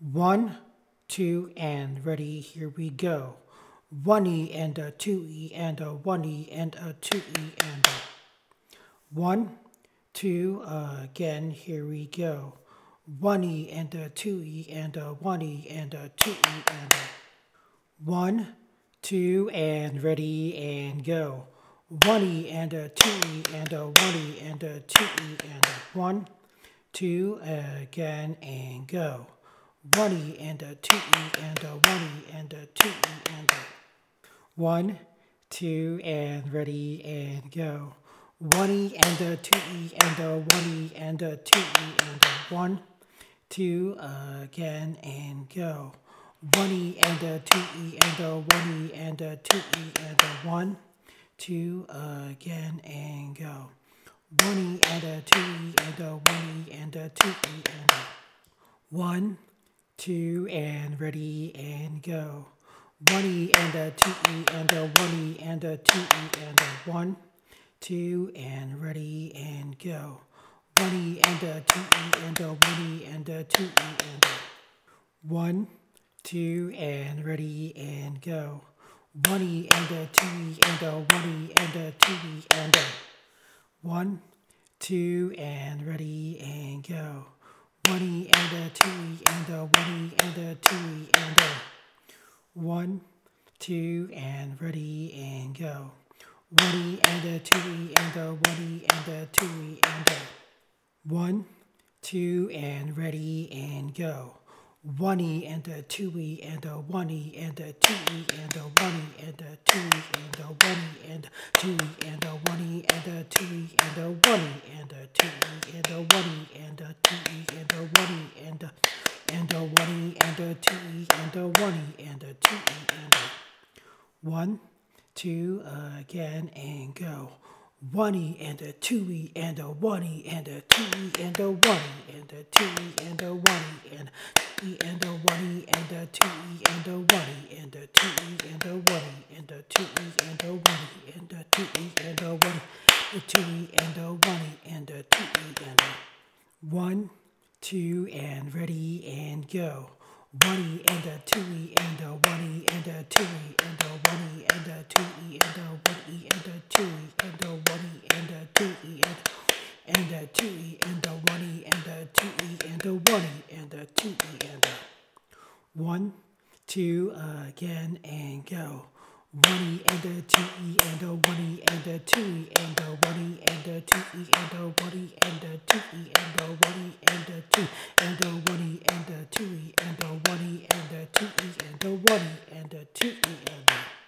One, two, and ready, here we go. One E and a two E and a one E and a two E and a one, two, uh, again, here we go. One E and a two E and a one E and a two E and a one, two, and ready, and go. One E and a two E and a one E and a two E and a one, two, again, and go one E and a two E and a one E and a two E and a one, two, and ready and go. One E and a two E and a one E and a two E and a one, two, again and go. One E and a two E and a one E and a two E and a one, two, again and go. One E and a two E and a one E and a two E and a one, two, and ready, and go. One E and a two E and a one E and a two E and a one, two, and ready, and go. One E and a two E and a one E and a two E and a one, two, and ready, and go. One E and a two E and a one E and a two E and a one, two, and ready, and go E and a E and a E and a E and a one, two, and ready and go. E and a E and a E and a E and a one, two, and ready and go. One E and a two E and a one E and a two E and a one E and a two E and a one E and a two E and a one E and a two E and a one E and a two E and a one E and a two E and a one E and a and a one E and a two E and a one E and a two E and a one, two, again and go one E and a two E and a one E and a two E and a one E and a two E and a one E and E and a one E and a two E and a one E and a two E and a one E and a two E and a one E and a two E and a one E a two E and a one E and a two E and a one, two, and ready and go one E and a two E and a one E and a two E and a one E and a two E and a one E and a two E and a one E and a two E and and a two E and a one E and a two E and a one E and a two E and a one, two, again and go. One E and a two E and a one E and a two E and a one E a two E and a one E and a two E and a one E and a two and a one E and a two E and a E and a two E and a E and a two E and